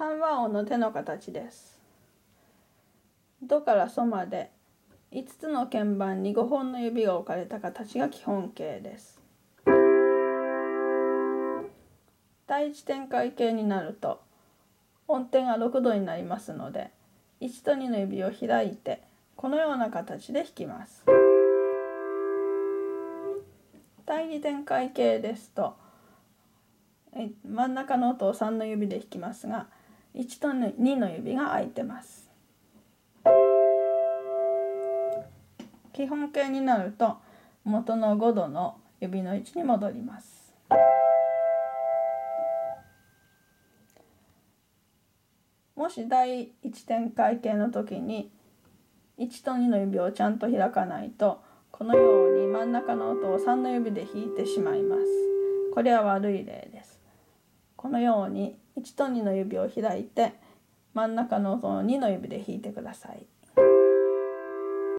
三和音の手の形です。ドからソまで5つの鍵盤に5本の指が置かれた形が基本形です。第一展開形になると音程が6度になりますので1と2の指を開いてこのような形で弾きます。第二展開形ですと真ん中の音を3の指で弾きますが1と2の指が空いてます。基本形になると元の5度の指の位置に戻ります。もし第1展開形の時に1と2の指をちゃんと開かないとこのように真ん中の音を3の指で弾いてしまいます。これは悪い例です。このように1と2の指を開いて真ん中のその2の指で弾いてください。